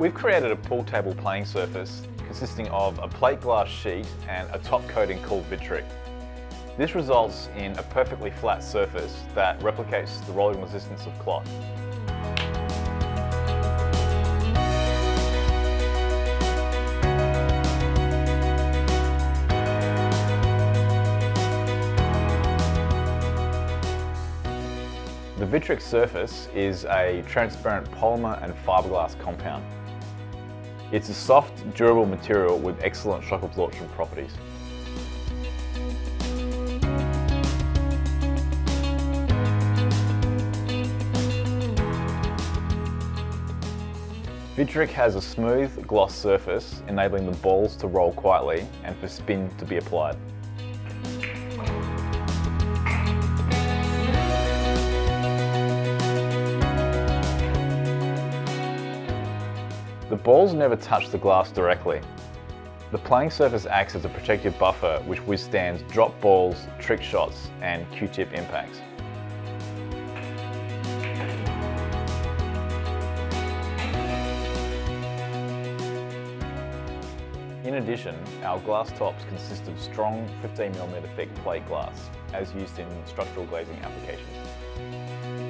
We've created a pool table playing surface consisting of a plate glass sheet and a top coating called Victric. This results in a perfectly flat surface that replicates the rolling resistance of cloth. The Victric surface is a transparent polymer and fiberglass compound. It's a soft, durable material with excellent shock absorption properties. Victric has a smooth, gloss surface, enabling the balls to roll quietly and for spin to be applied. The balls never touch the glass directly. The playing surface acts as a protective buffer which withstands drop balls, trick shots and cue tip impacts. In addition, our glass tops consist of strong 15mm thick plate glass, as used in structural glazing applications.